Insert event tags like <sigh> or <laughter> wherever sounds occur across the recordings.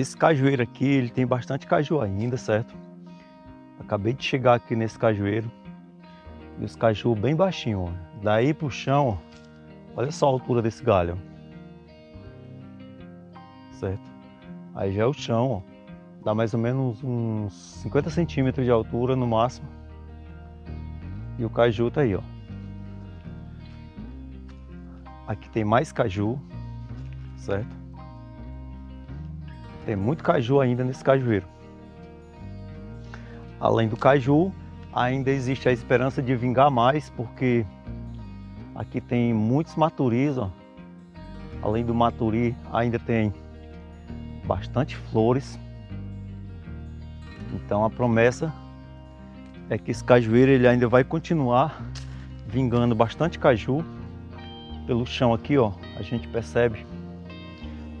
Esse cajueiro aqui, ele tem bastante caju ainda, certo? Acabei de chegar aqui nesse cajueiro. E os caju bem baixinho, ó. Daí pro chão, ó. Olha só a altura desse galho, ó. Certo? Aí já é o chão, ó. Dá mais ou menos uns 50 centímetros de altura no máximo. E o caju tá aí, ó. Aqui tem mais caju, certo? Tem muito caju ainda nesse cajueiro. Além do caju, ainda existe a esperança de vingar mais, porque aqui tem muitos maturis, ó. Além do maturi, ainda tem bastante flores. Então a promessa é que esse cajueiro ele ainda vai continuar vingando bastante caju. Pelo chão aqui, ó, a gente percebe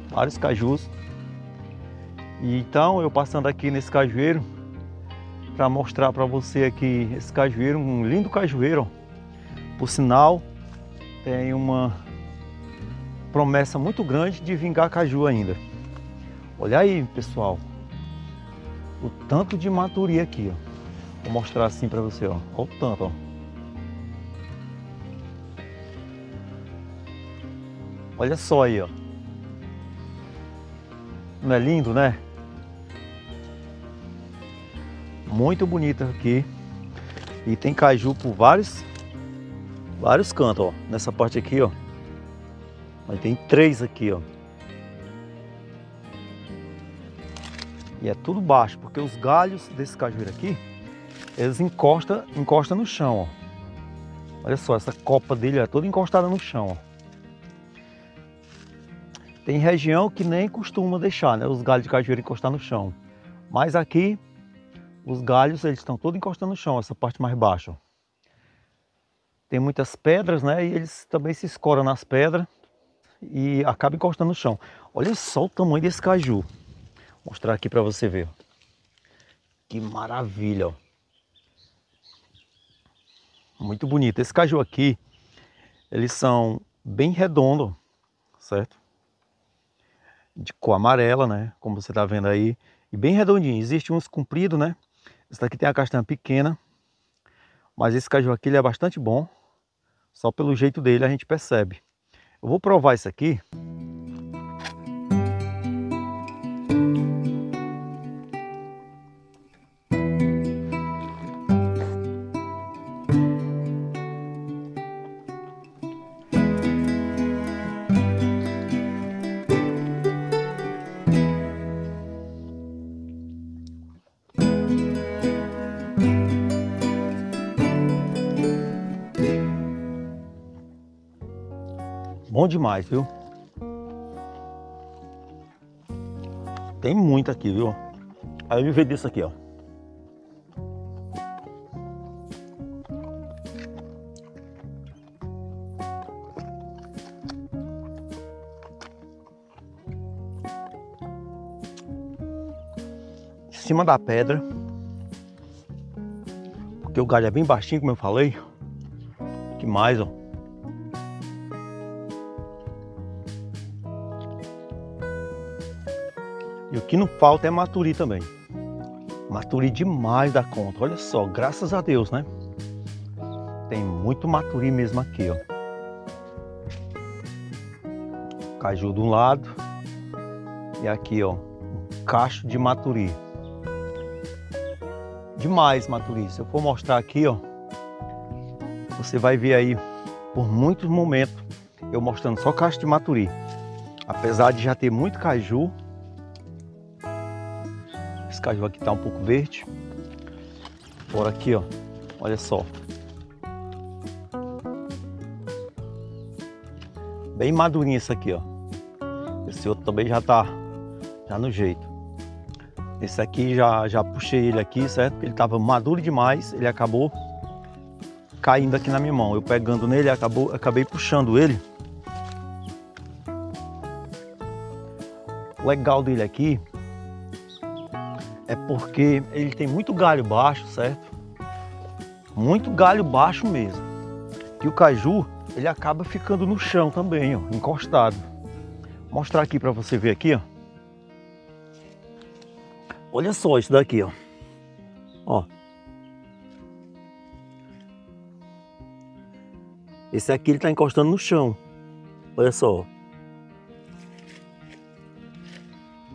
vários cajus. E então eu passando aqui nesse cajueiro para mostrar para você aqui esse cajueiro, um lindo cajueiro. Ó. Por sinal, tem uma promessa muito grande de vingar caju ainda. Olha aí, pessoal, o tanto de maturi aqui, ó. Vou mostrar assim para você, ó. Olha o tanto, ó. Olha só aí, ó. Não é lindo, né? Muito bonito aqui. E tem caju por vários vários cantos, ó. Nessa parte aqui, ó. Mas tem três aqui, ó. E é tudo baixo, porque os galhos desse cajueiro aqui, eles encostam, encosta no chão, ó. Olha só, essa copa dele é toda encostada no chão, ó. Tem região que nem costuma deixar, né, os galhos de cajueiro encostar no chão. Mas aqui, os galhos, eles estão todos encostando no chão, essa parte mais baixa. Tem muitas pedras, né, e eles também se escoram nas pedras e acabam encostando no chão. Olha só o tamanho desse caju mostrar aqui para você ver. Que maravilha, ó. Muito bonito. Esse caju aqui, eles são bem redondos, certo? De cor amarela, né? Como você tá vendo aí. E bem redondinho. Existe uns compridos, né? Esse daqui tem a castanha pequena. Mas esse caju aqui é bastante bom. Só pelo jeito dele a gente percebe. Eu vou provar isso aqui. Bom demais, viu? Tem muito aqui, viu? Aí eu vi disso aqui, ó. Em cima da pedra. Porque o galho é bem baixinho, como eu falei. Que mais, ó. E o que não falta é maturi também. Maturi demais da conta. Olha só, graças a Deus, né? Tem muito maturi mesmo aqui, ó. Caju de um lado. E aqui, ó, um cacho de maturi. Demais maturi. Se eu for mostrar aqui, ó, você vai ver aí por muitos momentos eu mostrando só cacho de maturi. Apesar de já ter muito caju, esse caju aqui tá um pouco verde. Por aqui, ó. Olha só. Bem madurinho esse aqui, ó. Esse outro também já tá já no jeito. Esse aqui já, já puxei ele aqui, certo? Ele tava maduro demais, ele acabou caindo aqui na minha mão. Eu pegando nele, acabou, acabei puxando ele. O legal dele aqui é porque ele tem muito galho baixo, certo? Muito galho baixo mesmo. E o caju, ele acaba ficando no chão também, ó, encostado. Vou mostrar aqui para você ver aqui, ó. Olha só isso daqui, ó. Ó. Esse aqui ele tá encostando no chão. Olha só.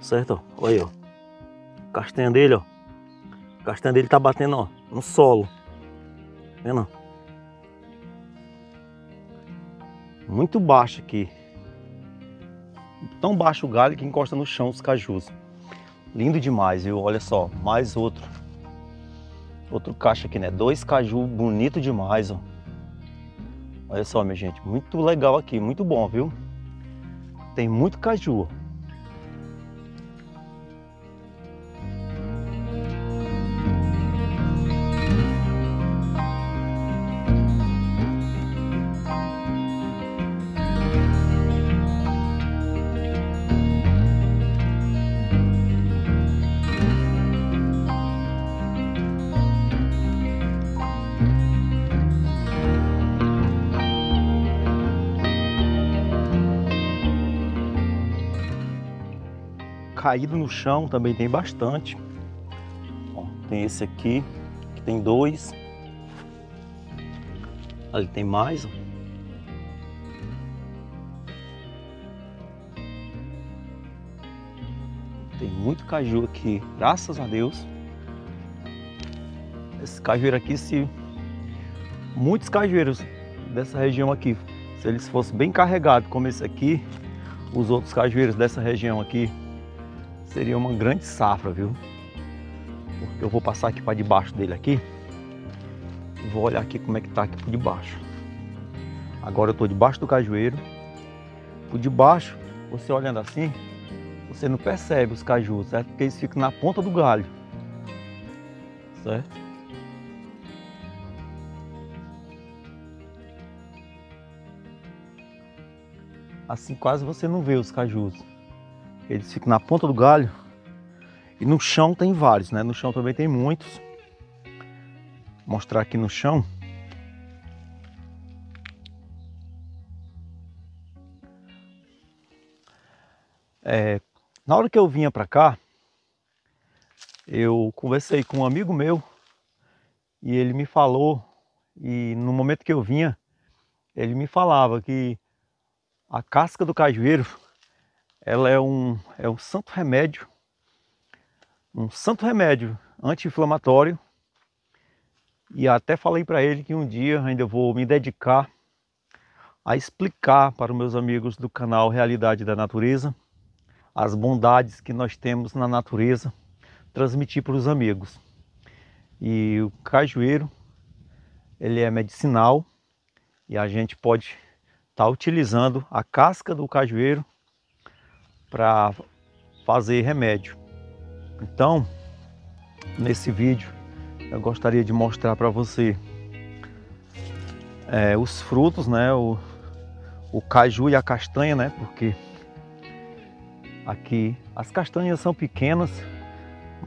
Certo? Olha aí, ó. Castanha dele, ó. Castanha dele tá batendo, ó, no solo. Vendo? Muito baixo aqui. Tão baixo o galho que encosta no chão os cajus. Lindo demais, viu? Olha só, mais outro. Outro caixa aqui, né? Dois caju bonito demais, ó. Olha só, minha gente, muito legal aqui, muito bom, viu? Tem muito caju. Caído no chão também tem bastante. Ó, tem esse aqui, que tem dois. Ali tem mais. Ó. Tem muito caju aqui, graças a Deus. Esse cajueiro aqui, se muitos cajueiros dessa região aqui, se eles fossem bem carregados como esse aqui, os outros cajueiros dessa região aqui, seria uma grande safra, viu? Porque eu vou passar aqui para debaixo dele aqui. Vou olhar aqui como é que tá aqui por debaixo. Agora eu estou debaixo do cajueiro. Por debaixo, você olhando assim, você não percebe os cajus, certo? Porque eles ficam na ponta do galho. Certo? Assim quase você não vê os cajus. Eles ficam na ponta do galho. E no chão tem vários, né? No chão também tem muitos. Vou mostrar aqui no chão. É, na hora que eu vinha para cá, eu conversei com um amigo meu e ele me falou, e no momento que eu vinha, ele me falava que a casca do cajueiro ela é um, é um santo remédio, um santo remédio anti-inflamatório. E até falei para ele que um dia ainda vou me dedicar a explicar para os meus amigos do canal Realidade da Natureza as bondades que nós temos na natureza, transmitir para os amigos. E o cajueiro, ele é medicinal e a gente pode estar tá utilizando a casca do cajueiro para fazer remédio. Então, nesse vídeo, eu gostaria de mostrar para você é, os frutos, né? O, o caju e a castanha, né? Porque aqui as castanhas são pequenas,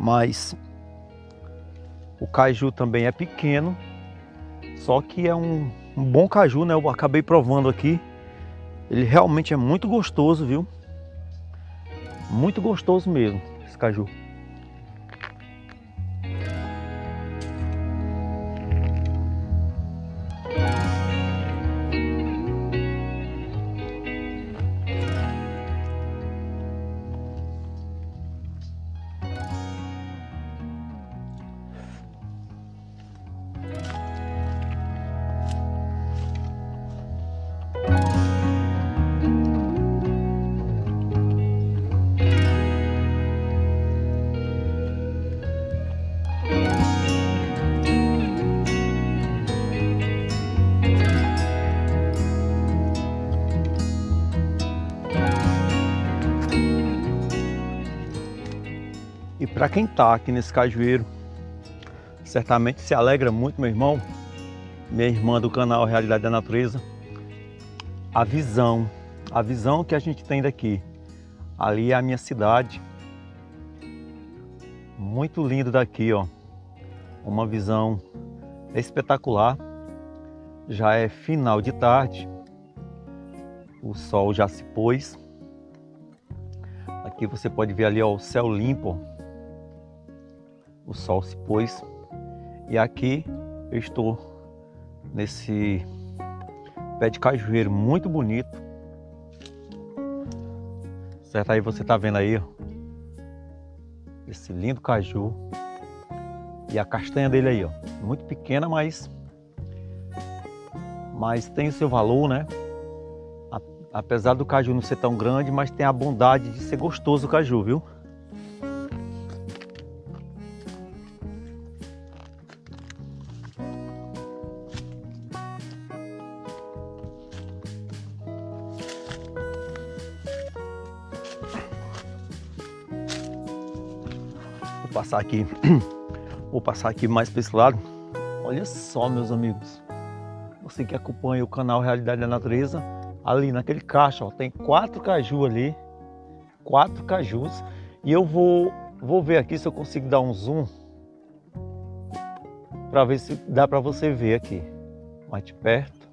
mas o caju também é pequeno, só que é um, um bom caju, né? Eu acabei provando aqui. Ele realmente é muito gostoso, viu? Muito gostoso mesmo esse caju. Para quem está aqui nesse cajueiro, certamente se alegra muito, meu irmão, minha irmã do canal Realidade da Natureza, a visão, a visão que a gente tem daqui. Ali é a minha cidade. Muito lindo daqui, ó. Uma visão espetacular. Já é final de tarde. O sol já se pôs. Aqui você pode ver ali ó, o céu limpo o sol se pôs. E aqui eu estou nesse pé de cajueiro muito bonito. Certo? Aí você tá vendo aí, ó, esse lindo caju. E a castanha dele aí, ó, muito pequena, mas mas tem o seu valor, né? Apesar do caju não ser tão grande, mas tem a bondade de ser gostoso o caju, viu? Passar aqui, <clears throat> vou passar aqui mais para esse lado. Olha só, meus amigos. Você que acompanha o canal Realidade da Natureza, ali naquele caixa, ó, tem quatro caju ali, quatro cajus. E eu vou, vou ver aqui se eu consigo dar um zoom para ver se dá para você ver aqui, mais de perto.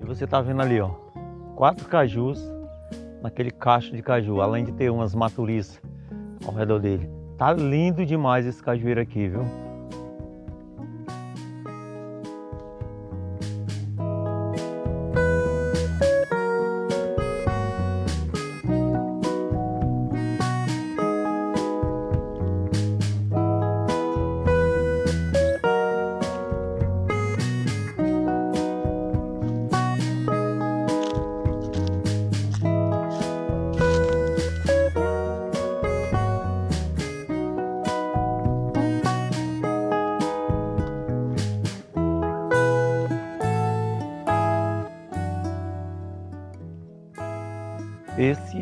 E você tá vendo ali, ó, quatro cajus naquele cacho de caju, além de ter umas maturiças ao redor dele. Tá lindo demais esse cajueiro aqui, viu?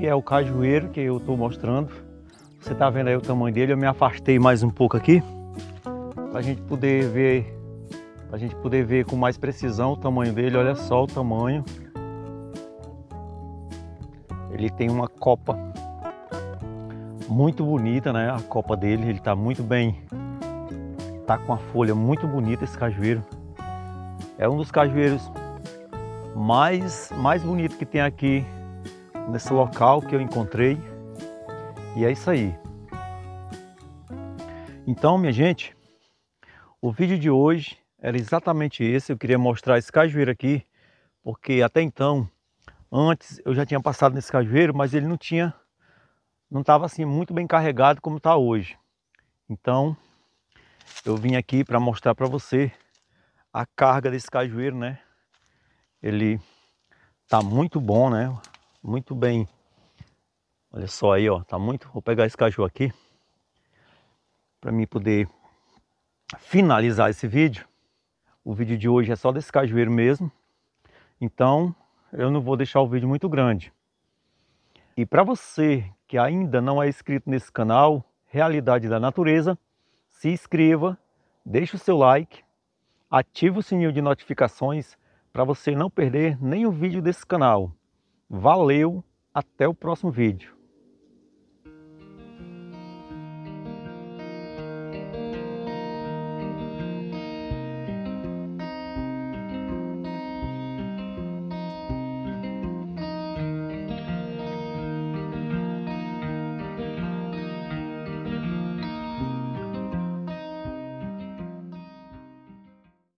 É o cajueiro que eu estou mostrando. Você está vendo aí o tamanho dele. Eu me afastei mais um pouco aqui para a gente poder ver, a gente poder ver com mais precisão o tamanho dele. Olha só o tamanho. Ele tem uma copa muito bonita, né? A copa dele, ele está muito bem, tá com a folha muito bonita esse cajueiro. É um dos cajueiros mais mais bonito que tem aqui nesse local que eu encontrei. E é isso aí. Então, minha gente, o vídeo de hoje era exatamente esse. Eu queria mostrar esse cajueiro aqui, porque até então, antes eu já tinha passado nesse cajueiro, mas ele não tinha, não estava assim muito bem carregado como está hoje. Então, eu vim aqui para mostrar para você a carga desse cajueiro, né? Ele tá muito bom, né? Muito bem. Olha só aí, ó, tá muito. Vou pegar esse caju aqui para mim poder finalizar esse vídeo. O vídeo de hoje é só desse cajueiro mesmo. Então, eu não vou deixar o vídeo muito grande. E para você que ainda não é inscrito nesse canal, Realidade da Natureza, se inscreva, deixe o seu like, ative o sininho de notificações para você não perder nenhum vídeo desse canal. Valeu, até o próximo vídeo.